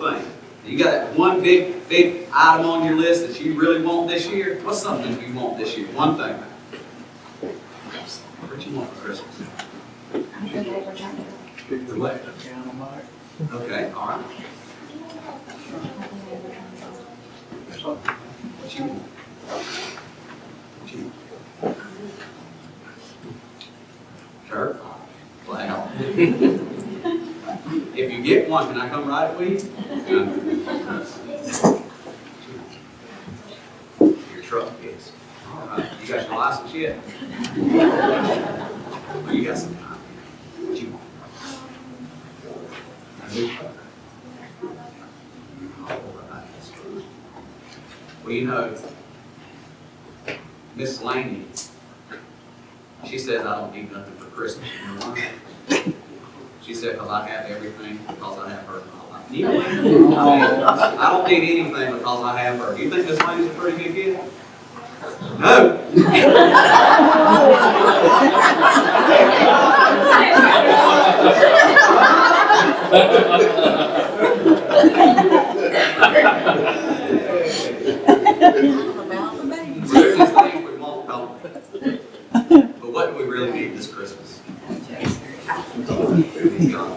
thing. You got one big, big item on your list that you really want this year. What's something you want this year? One thing. What do you want for Christmas? Okay, all right. What you want? What you want? If you get one, can I come ride it with you? Your truck is. All right. You got your license yet? Well, you got some time. What you want? Right. Oh, well, you know, Miss Laney, she says I don't need nothing for Christmas. You know? She said, because I have everything, because I have her in my life. I don't need anything because I have her. Do you think Miss Laney's a pretty good gift? No. There's these things we want, don't we? But what do we really need this Christmas? God,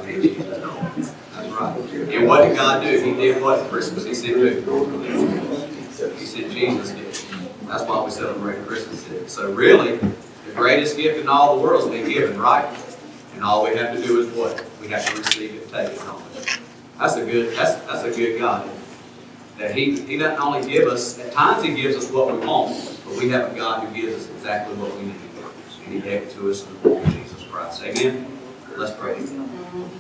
we need Jesus. That's right. And what did God do? He did what at He sent who? He sent Jesus. That's why we celebrate Christmas. Day. So really, the greatest gift in all the world has been given, right? And all we have to do is what? We have to receive it, take it? That's a good, that's, that's a good God. That he, he doesn't only give us, at times he gives us what we want, but we have a God who gives us exactly what we need. And he gave it to us in the Lord Jesus Christ. Amen? Let's pray.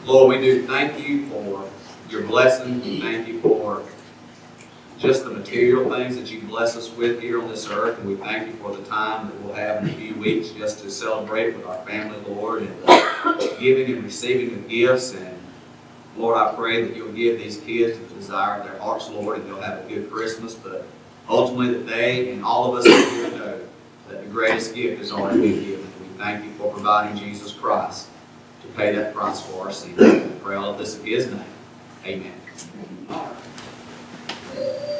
Lord, we do thank you for your blessing. Thank you for just the material things that you bless us with here on this earth. And we thank you for the time that we'll have in a few weeks just to celebrate with our family, Lord, and uh, giving and receiving of gifts. And Lord, I pray that you'll give these kids the desire of their hearts, Lord, and they'll have a good Christmas. But ultimately, that they and all of us here know that the greatest gift has already been given. We thank you for providing Jesus Christ to pay that price for our sins. We pray all of this in His name. Amen. Jesus,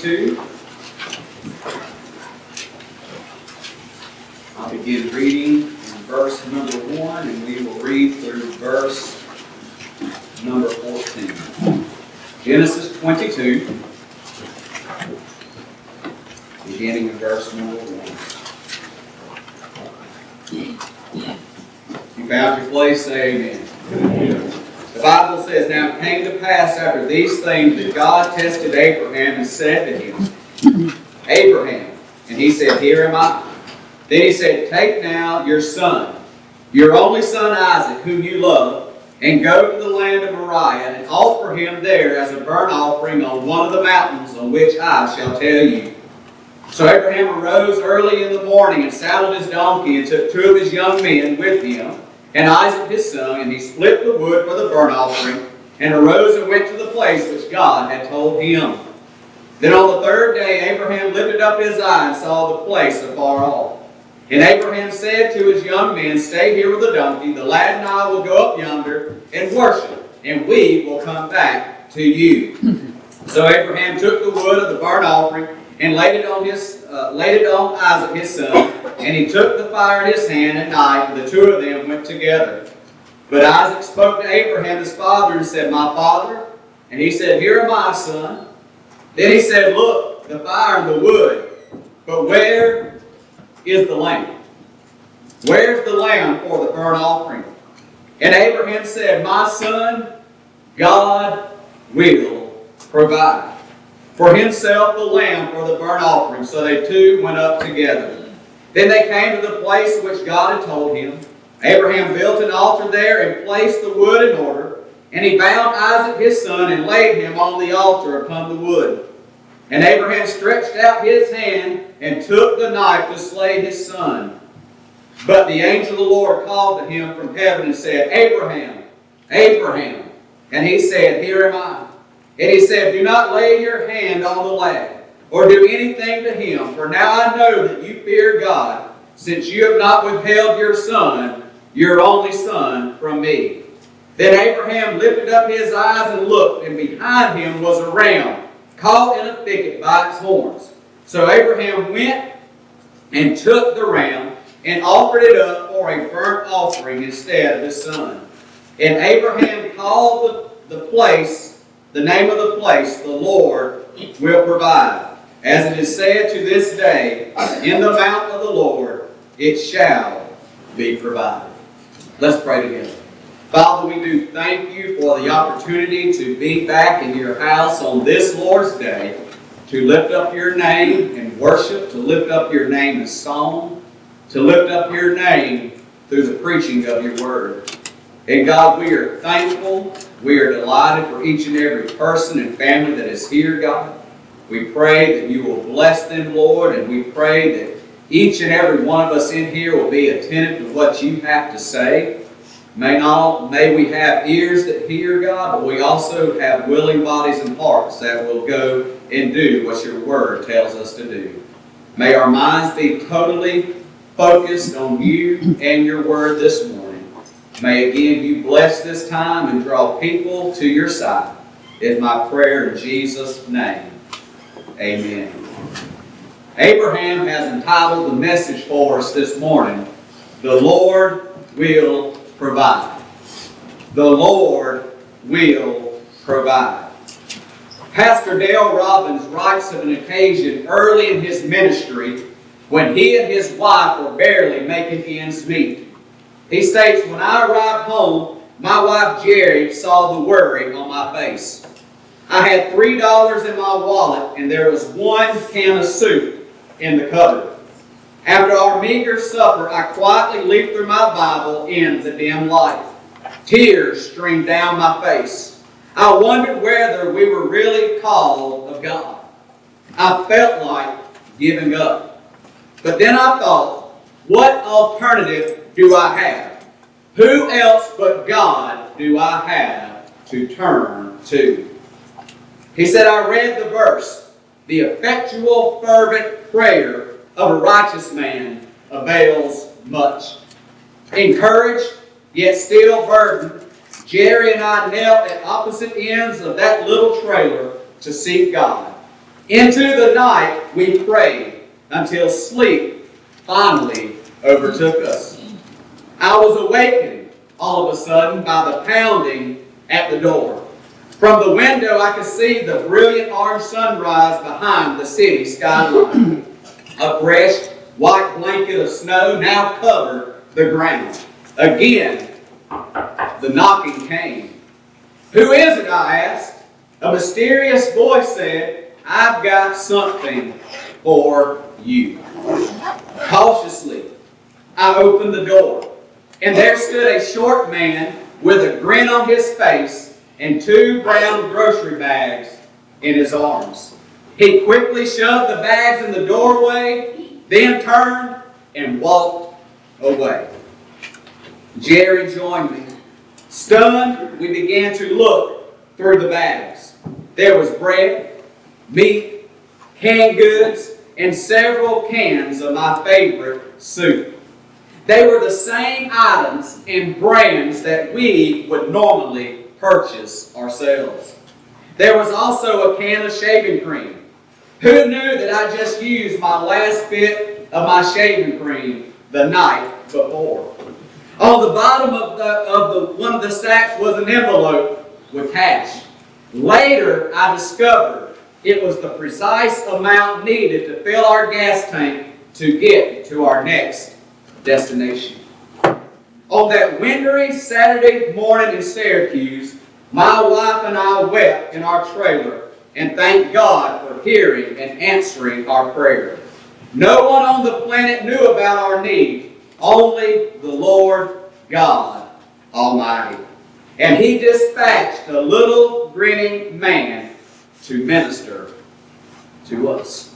22. I'll begin reading in verse number 1 and we will read through verse number 14. Genesis 22, beginning in verse number 1. You found your place, say amen. The Bible says, Now it came to pass after these things that God tested Abraham and said to him, Abraham. And he said, Here am I. Then he said, Take now your son, your only son Isaac, whom you love, and go to the land of Moriah, and offer him there as a burnt offering on one of the mountains on which I shall tell you. So Abraham arose early in the morning and saddled his donkey and took two of his young men with him and Isaac his son, and he split the wood for the burnt offering, and arose and went to the place which God had told him. Then on the third day Abraham lifted up his eye and saw the place afar off. And Abraham said to his young men, Stay here with the donkey, the lad and I will go up yonder and worship, and we will come back to you. so Abraham took the wood of the burnt offering and laid it on his uh, laid it on Isaac his son, and he took the fire in his hand at night, and the two of them went together. But Isaac spoke to Abraham his father and said, My father? And he said, Here am I, son. Then he said, Look, the fire and the wood, but where is the lamb? Where's the lamb for the burnt offering? And Abraham said, My son, God will provide for himself the lamb for the burnt offering. So they two went up together. Then they came to the place which God had told him. Abraham built an altar there and placed the wood in order. And he bound Isaac his son and laid him on the altar upon the wood. And Abraham stretched out his hand and took the knife to slay his son. But the angel of the Lord called to him from heaven and said, Abraham, Abraham. And he said, Here am I. And he said, Do not lay your hand on the lad, or do anything to him, for now I know that you fear God, since you have not withheld your son, your only son, from me. Then Abraham lifted up his eyes and looked, and behind him was a ram, caught in a thicket by its horns. So Abraham went and took the ram and offered it up for a burnt offering instead of his son. And Abraham called the, the place, the name of the place, the Lord will provide. As it is said to this day, in the mount of the Lord it shall be provided. Let's pray together. Father, we do thank you for the opportunity to be back in your house on this Lord's Day, to lift up your name in worship, to lift up your name in song, to lift up your name through the preaching of your word. And God, we are thankful. We are delighted for each and every person and family that is here, God. We pray that you will bless them, Lord, and we pray that each and every one of us in here will be attentive to what you have to say. May not, may we have ears that hear, God, but we also have willing bodies and hearts that will go and do what your word tells us to do. May our minds be totally focused on you and your word this morning. May again you bless this time and draw people to your side. Is my prayer in Jesus' name. Amen. Abraham has entitled the message for us this morning, The Lord Will Provide. The Lord will provide. Pastor Dale Robins writes of an occasion early in his ministry when he and his wife were barely making ends meet. He states, When I arrived home, my wife Jerry saw the worry on my face. I had $3 in my wallet and there was one can of soup in the cupboard. After our meager supper, I quietly leafed through my Bible in the dim light. Tears streamed down my face. I wondered whether we were really called of God. I felt like giving up. But then I thought, what alternative do I have? Who else but God do I have to turn to? He said, I read the verse, the effectual, fervent prayer of a righteous man avails much. Encouraged, yet still burdened, Jerry and I knelt at opposite ends of that little trailer to seek God. Into the night we prayed until sleep finally overtook us. I was awakened all of a sudden by the pounding at the door. From the window I could see the brilliant orange sunrise behind the city skyline. A fresh white blanket of snow now covered the ground. Again, the knocking came. Who is it? I asked. A mysterious voice said, I've got something for you. Cautiously, I opened the door, and there stood a short man with a grin on his face and two brown grocery bags in his arms. He quickly shoved the bags in the doorway, then turned and walked away. Jerry joined me. Stunned, we began to look through the bags. There was bread, meat, canned goods, and several cans of my favorite soup. They were the same items and brands that we would normally purchase ourselves. There was also a can of shaving cream. Who knew that I just used my last bit of my shaving cream the night before? On the bottom of, the, of the, one of the sacks was an envelope with cash. Later, I discovered it was the precise amount needed to fill our gas tank to get to our next destination. On that wintry Saturday morning in Syracuse, my wife and I wept in our trailer and thanked God for hearing and answering our prayer. No one on the planet knew about our need, only the Lord God Almighty. And He dispatched a little grinning man to minister to us.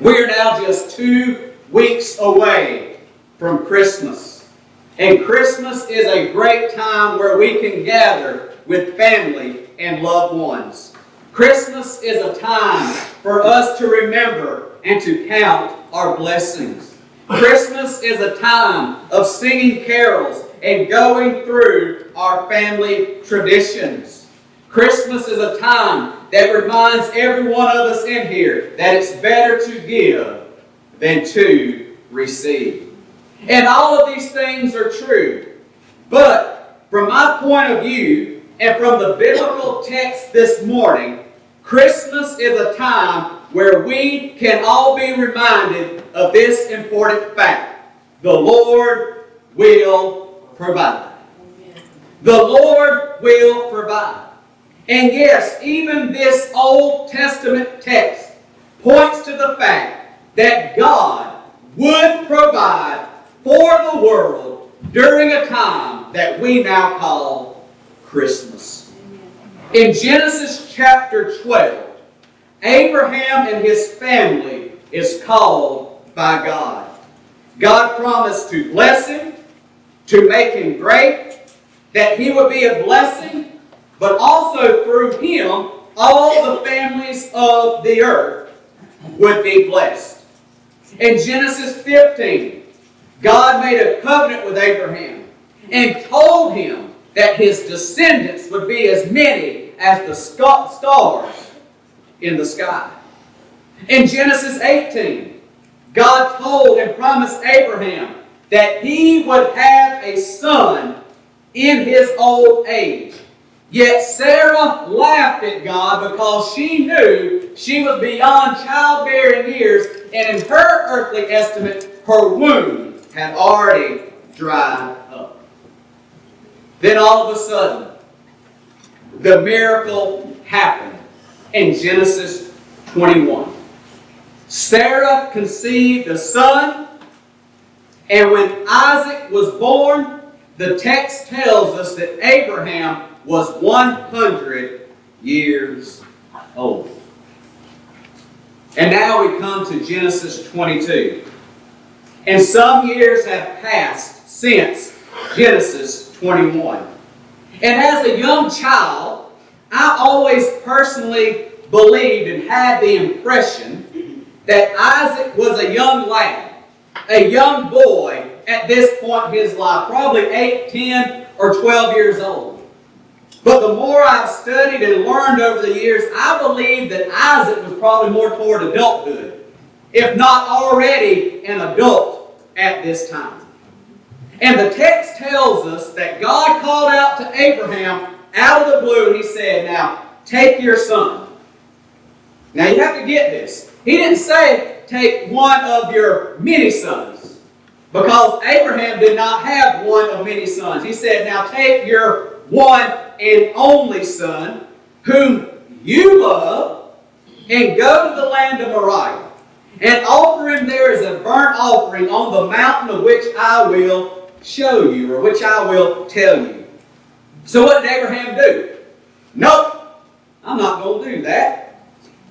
We are now just two weeks away from Christmas. And Christmas is a great time where we can gather with family and loved ones. Christmas is a time for us to remember and to count our blessings. Christmas is a time of singing carols and going through our family traditions. Christmas is a time that reminds every one of us in here that it's better to give than to receive. And all of these things are true. But from my point of view, and from the biblical text this morning, Christmas is a time where we can all be reminded of this important fact. The Lord will provide. The Lord will provide. And yes, even this Old Testament text points to the fact that God would provide for the world during a time that we now call Christmas. In Genesis chapter 12, Abraham and his family is called by God. God promised to bless him, to make him great, that he would be a blessing, but also through him, all the families of the earth would be blessed. In Genesis 15, God made a covenant with Abraham and told him that his descendants would be as many as the stars in the sky. In Genesis 18, God told and promised Abraham that he would have a son in his old age. Yet Sarah laughed at God because she knew she was beyond childbearing years, and in her earthly estimate, her womb had already dried up. Then all of a sudden, the miracle happened in Genesis 21. Sarah conceived a son, and when Isaac was born, the text tells us that Abraham was 100 years old. And now we come to Genesis 22. And some years have passed since Genesis 21. And as a young child, I always personally believed and had the impression that Isaac was a young lad, a young boy at this point in his life, probably 8, 10, or 12 years old. But the more I've studied and learned over the years, I believe that Isaac was probably more toward adulthood, if not already an adult at this time. And the text tells us that God called out to Abraham out of the blue and he said, Now, take your son. Now you have to get this. He didn't say, Take one of your many sons. Because Abraham did not have one of many sons. He said, Now take your one and only son, whom you love, and go to the land of Moriah, and offer him there as a burnt offering on the mountain of which I will show you, or which I will tell you. So what did Abraham do? Nope, I'm not going to do that.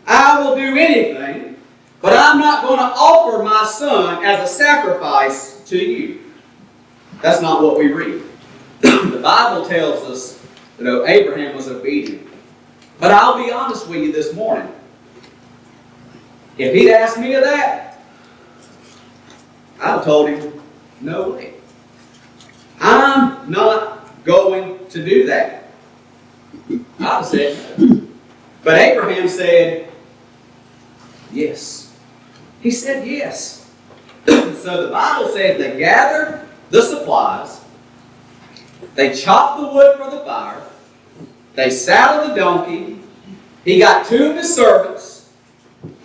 I will do anything, but I'm not going to offer my son as a sacrifice to you. That's not what we read. the Bible tells us that oh, Abraham was obedient. But I'll be honest with you this morning. If he'd asked me of that, I'd have told him, no way. I'm not going to do that. I'd have said. But Abraham said, yes. He said yes. so the Bible says they gathered the supplies, they chopped the wood for the fire, they saddled the donkey, he got two of his servants,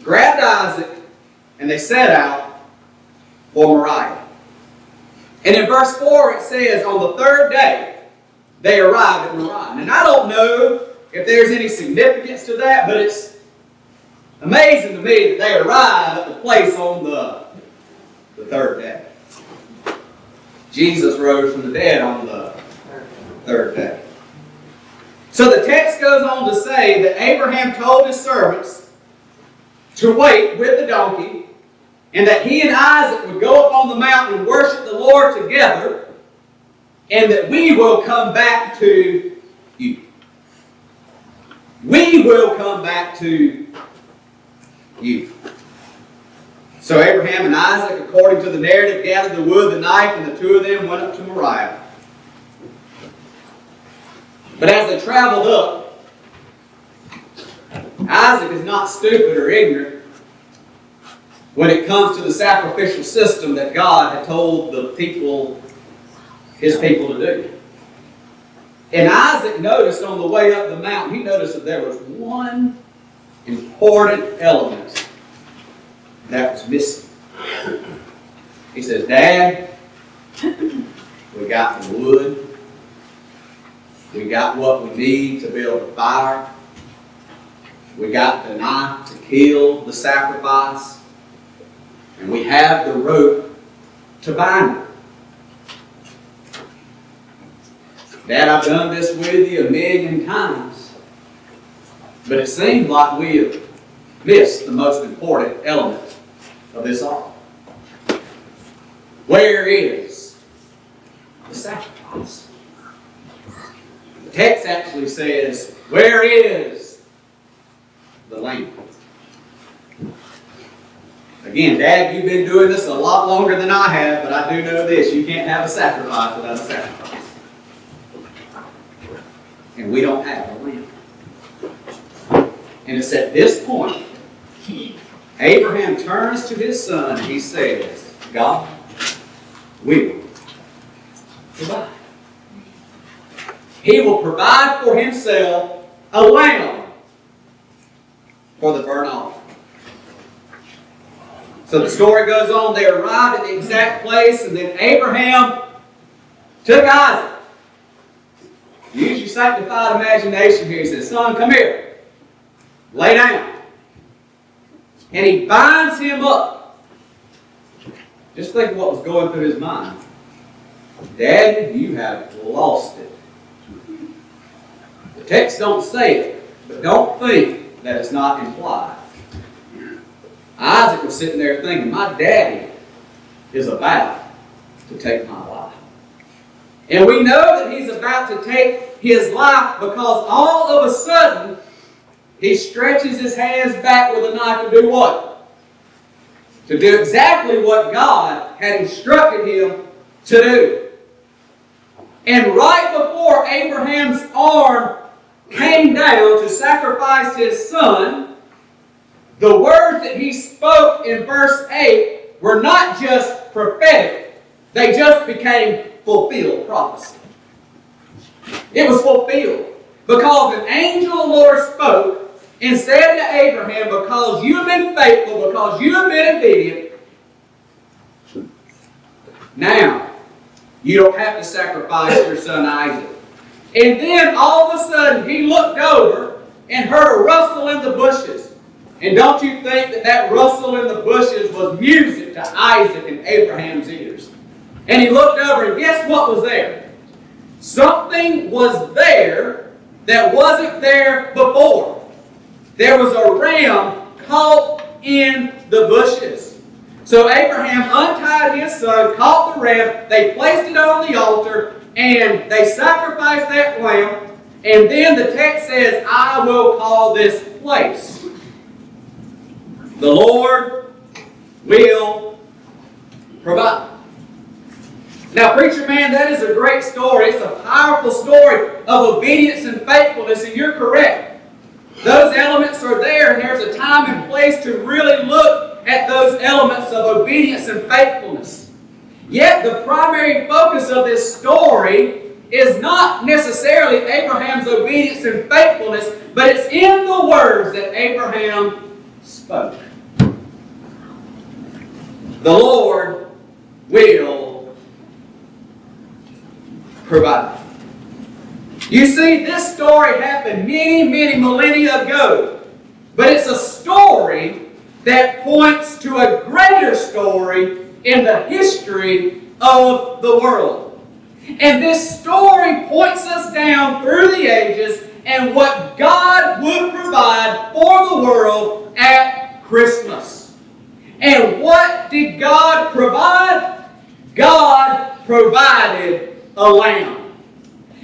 grabbed Isaac, and they set out for Moriah. And in verse 4 it says, on the third day, they arrived at Moriah. And I don't know if there's any significance to that, but it's amazing to me that they arrived at the place on the, the third day. Jesus rose from the dead on the third day. So the text goes on to say that Abraham told his servants to wait with the donkey and that he and Isaac would go up on the mountain and worship the Lord together and that we will come back to you. We will come back to you. So Abraham and Isaac, according to the narrative, gathered the wood, the knife, and the two of them went up to Moriah. But as they traveled up, Isaac is not stupid or ignorant when it comes to the sacrificial system that God had told the people, his people to do. And Isaac noticed on the way up the mountain, he noticed that there was one important element that was missing. He says, Dad, we got the wood. We got what we need to build a fire. We got the knife to kill the sacrifice. And we have the rope to bind it. Dad, I've done this with you a million times. But it seems like we have missed the most important element of this ark. Where is the sacrifice? The text actually says, Where is the lamb? Again, Dad, you've been doing this a lot longer than I have, but I do know this. You can't have a sacrifice without a sacrifice. And we don't have a lamb. And it's at this point, Abraham turns to his son he says, God, we will provide. He will provide for himself a lamb for the burnt offering. So the story goes on. They arrived at the exact place, and then Abraham took Isaac. Use your sanctified imagination here. He says, Son, come here. Lay down. And he binds him up. Just think what was going through his mind. Daddy, you have lost it. The text don't say it, but don't think that it's not implied. Isaac was sitting there thinking, my daddy is about to take my life. And we know that he's about to take his life because all of a sudden he stretches his hands back with a knife to do what? to do exactly what God had instructed him to do. And right before Abraham's arm came down to sacrifice his son, the words that he spoke in verse 8 were not just prophetic, they just became fulfilled prophecy. It was fulfilled. Because an angel of the Lord spoke and said to Abraham, Because you have been faithful, because you have been obedient, now you don't have to sacrifice your son Isaac. And then all of a sudden he looked over and heard a rustle in the bushes. And don't you think that that rustle in the bushes was music to Isaac and Abraham's ears? And he looked over and guess what was there? Something was there that wasn't there before. There was a ram caught in the bushes. So Abraham untied his son, caught the ram, they placed it on the altar, and they sacrificed that lamb. And then the text says, I will call this place. The Lord will provide. Now, preacher man, that is a great story. It's a powerful story of obedience and faithfulness, and you're correct. Those elements are there, and there's a time and place to really look at those elements of obedience and faithfulness. Yet, the primary focus of this story is not necessarily Abraham's obedience and faithfulness, but it's in the words that Abraham spoke. The Lord will provide. You see, this story happened many, many millennia ago. But it's a story that points to a greater story in the history of the world. And this story points us down through the ages and what God would provide for the world at Christmas. And what did God provide? God provided a lamb.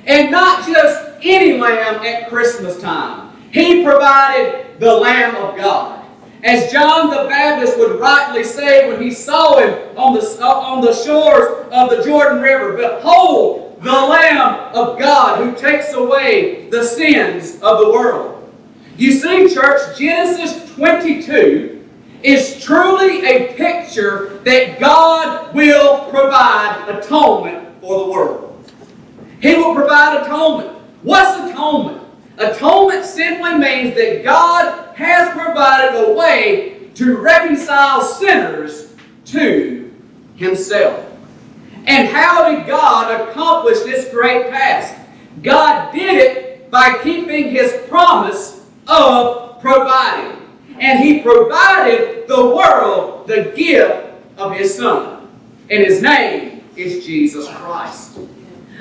And not just any lamb at Christmas time. He provided the Lamb of God. As John the Baptist would rightly say when he saw him on the, uh, on the shores of the Jordan River, Behold, the Lamb of God who takes away the sins of the world. You see, church, Genesis 22 is truly a picture that God will provide atonement for the world. He will provide atonement. What's atonement? Atonement simply means that God has provided a way to reconcile sinners to Himself. And how did God accomplish this great task? God did it by keeping His promise of providing. And He provided the world the gift of His Son. And His name is Jesus Christ.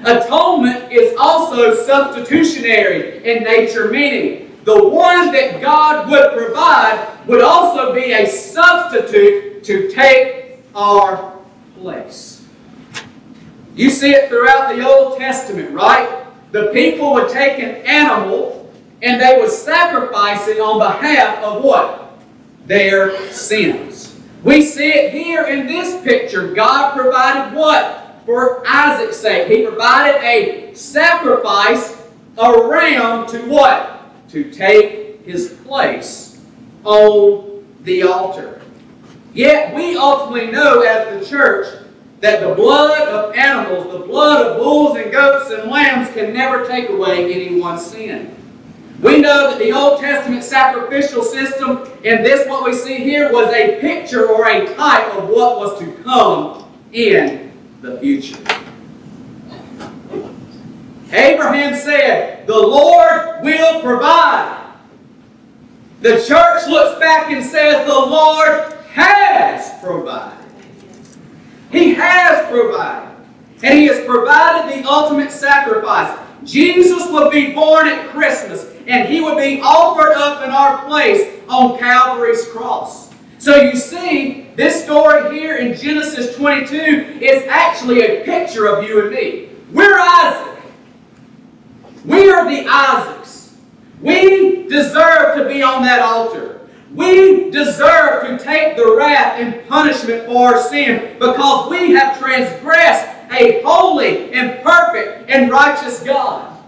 Atonement is also substitutionary in nature, meaning the one that God would provide would also be a substitute to take our place. You see it throughout the Old Testament, right? The people would take an animal and they would sacrifice it on behalf of what? Their sins. We see it here in this picture. God provided what? For Isaac's sake. He provided a sacrifice, a ram to what? To take his place on the altar. Yet we ultimately know as the church that the blood of animals, the blood of bulls and goats and lambs can never take away anyone's sin. We know that the Old Testament sacrificial system, and this what we see here, was a picture or a type of what was to come in the future. Abraham said, The Lord will provide. The church looks back and says, The Lord has provided. He has provided. And He has provided the ultimate sacrifice. Jesus would be born at Christmas, and He would be offered up in our place on Calvary's cross. So you see, this story here in Genesis 22 is actually a picture of you and me. We're Isaac. We are the Isaacs. We deserve to be on that altar. We deserve to take the wrath and punishment for our sin because we have transgressed a holy and perfect and righteous God.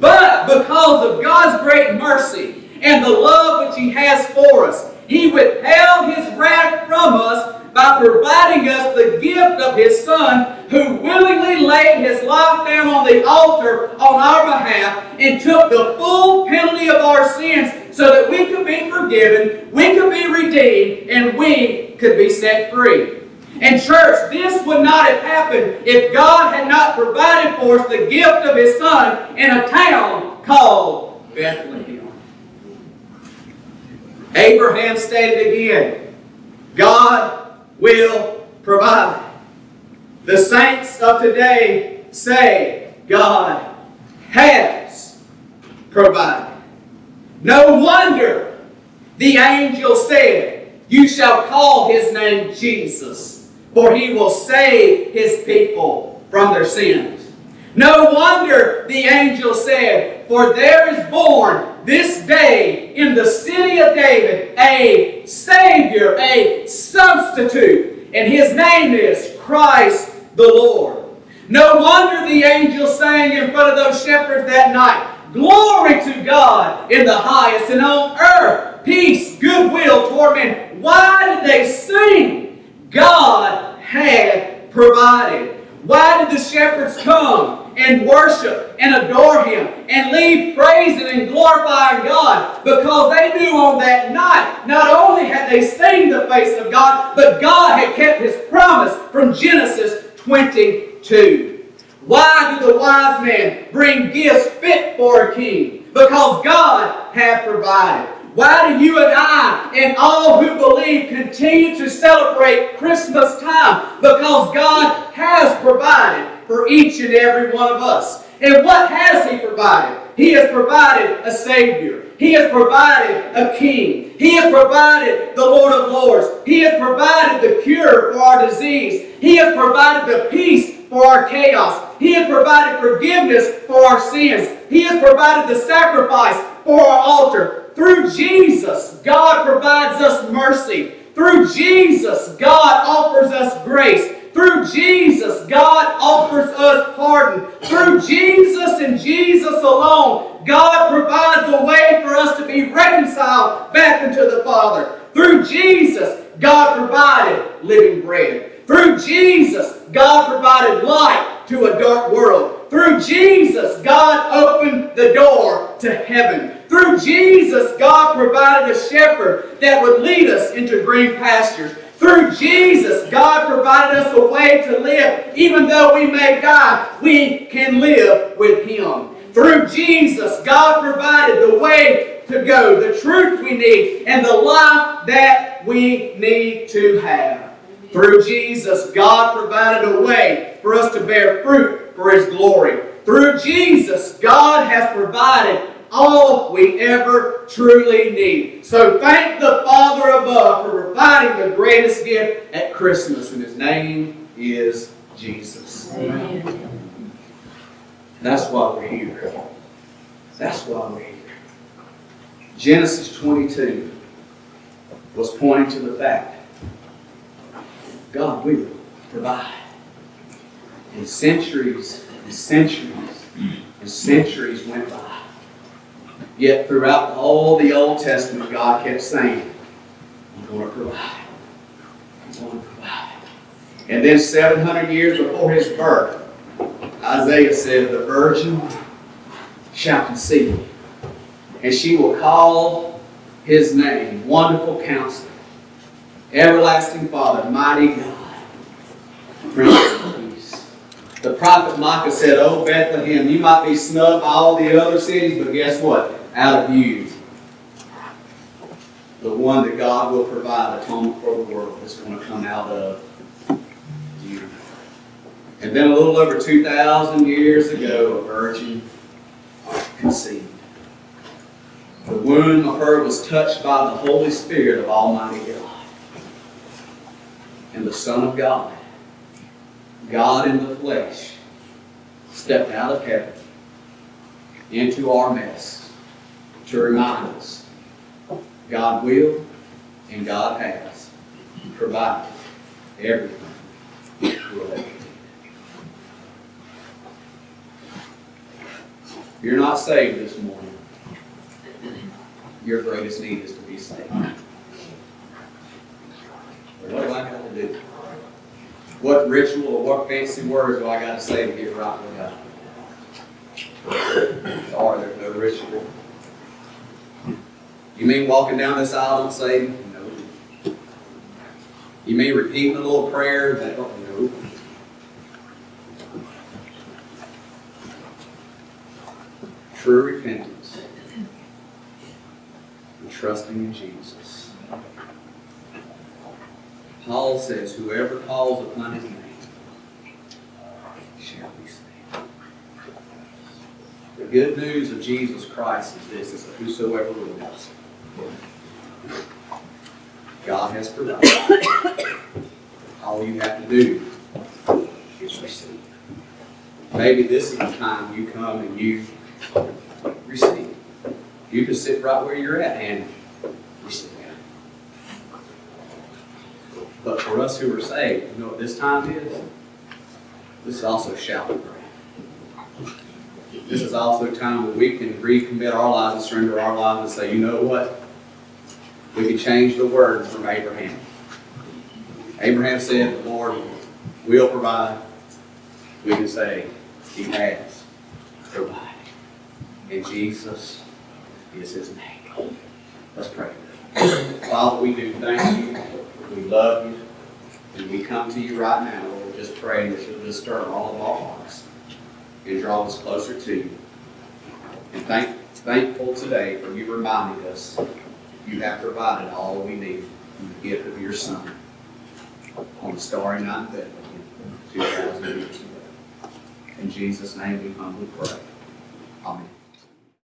But because of God's great mercy and the love which He has for us, He withheld His wrath from us by providing us the gift of His Son, who willingly laid His life down on the altar on our behalf and took the full penalty of our sins so that we could be forgiven, we could be redeemed, and we could be set free. And church, this would not have happened if God had not provided for us the gift of His Son in a town called Bethlehem. Abraham stated again, God will provide. The saints of today say, God has provided. No wonder the angel said, You shall call his name Jesus, for he will save his people from their sins. No wonder the angel said, For there is born this day in the city of David a Savior, a substitute, and his name is Christ the Lord. No wonder the angel sang in front of those shepherds that night, Glory to God in the highest, and on earth peace, goodwill toward men. Why did they sing? God had provided. Why did the shepherds come and worship and adore Him and leave praising and glorifying God? Because they knew on that night, not only had they seen the face of God, but God had kept His promise from Genesis 22. Why do the wise men bring gifts fit for a king? Because God had provided. Why do you and I and all who believe continue to celebrate Christmas time? Because God has provided for each and every one of us. And what has He provided? He has provided a Savior. He has provided a King. He has provided the Lord of Lords. He has provided the cure for our disease. He has provided the peace for our chaos. He has provided forgiveness for our sins. He has provided the sacrifice for our altar. Through Jesus, God provides us mercy. Through Jesus, God offers us grace. Through Jesus, God offers us pardon. Through Jesus and Jesus alone, God provides a way for us to be reconciled back into the Father. Through Jesus, God provided living bread. Through Jesus, God provided light to a dark world. Through Jesus, God opened the door to heaven. Through Jesus, God provided a shepherd that would lead us into green pastures. Through Jesus, God provided us a way to live. Even though we may die, we can live with Him. Through Jesus, God provided the way to go, the truth we need, and the life that we need to have. Through Jesus, God provided a way for us to bear fruit for His glory. Through Jesus, God has provided all we ever truly need. So thank the Father above for providing the greatest gift at Christmas, and His name is Jesus. That's why we're here. That's why we're here. Genesis 22 was pointing to the fact God will provide. And centuries and centuries and centuries went by. Yet throughout all the Old Testament, God kept saying, I'm going to provide. I'm going to provide. And then 700 years before his birth, Isaiah said, The virgin shall conceive, and she will call his name Wonderful Counselor, Everlasting Father, Mighty God, Prince. The prophet Micah said, Oh, Bethlehem, you might be snubbed by all the other cities, but guess what? Out of you, the one that God will provide atonement for the world is going to come out of you. And then a little over 2,000 years ago, a virgin conceived. The womb of her was touched by the Holy Spirit of Almighty God. And the Son of God, God in the flesh, stepped out of heaven into our mess to remind us God will And God has provided everything. If you're not saved this morning, your greatest need is to be saved. What do I have to do? What ritual or what fancy words do I got to say to get right with God? Sorry, there's no ritual. You mean walking down this aisle and saying, no. You mean repeating a little prayer that, oh, no. True repentance and trusting in Jesus. Paul says, whoever calls upon his name shall be saved. The good news of Jesus Christ is this, is that whosoever wills, God has provided. All you have to do is receive. Maybe this is the time you come and you receive. You can sit right where you're at and receive. But for us who are saved, you know what this time is? This is also shouting. This is also a time when we can recommit our lives and surrender our lives and say, you know what? We can change the words from Abraham. Abraham said, the Lord will provide. We can say, He has provided. And Jesus is His name. Let's pray. Father, we do thank you. We love you. And we come to you right now, Lord, just praying that you'll stir all of our hearts and draw us closer to you. And thank, thankful today for you reminding us you have provided all we need in the gift of your Son on the starry night Bethlehem, 2,000 years ago. In Jesus' name we humbly pray. Amen.